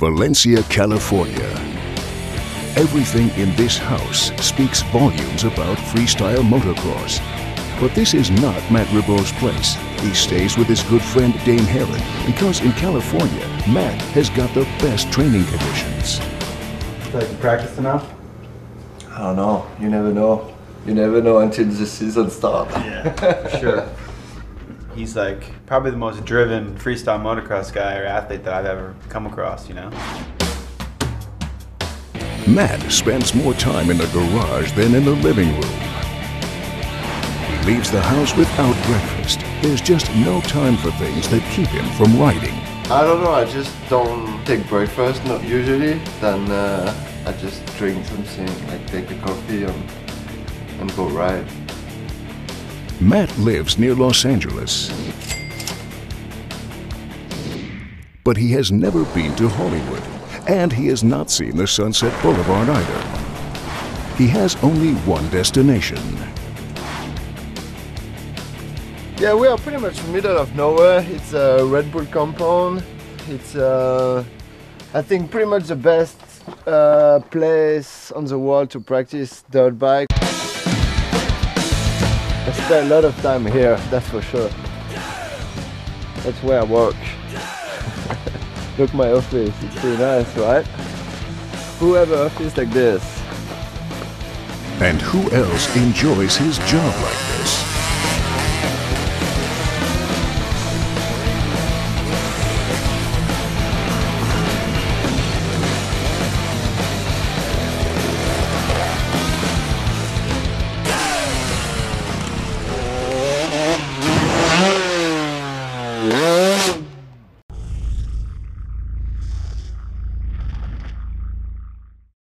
Valencia, California. Everything in this house speaks volumes about freestyle motocross. But this is not Mat Rebeaud's place. He stays with his good friend Dane Heron because in California, Mat has got the best training conditions. Like you practiced enough? I don't know. You never know. You never know until the season starts. Yeah, for sure. He's like probably the most driven freestyle motocross guy or athlete that I've ever come across, you know? Mat spends more time in the garage than in the living room. He leaves the house without breakfast. There's just no time for things that keep him from riding. I don't know. I just don't take breakfast. Not usually. Then uh, I just drink something, like take a coffee and, and go ride. Mat lives near Los Angeles. But he has never been to Hollywood, and he has not seen the Sunset Boulevard either. He has only one destination. Yeah, we are pretty much middle of nowhere. It's a Red Bull compound. It's, uh, I think, pretty much the best uh, place on the world to practice dirt bike. I spend a lot of time here, that's for sure. That's where I work. Look my office, it's pretty nice, right? Who have an office like this? And who else enjoys his job like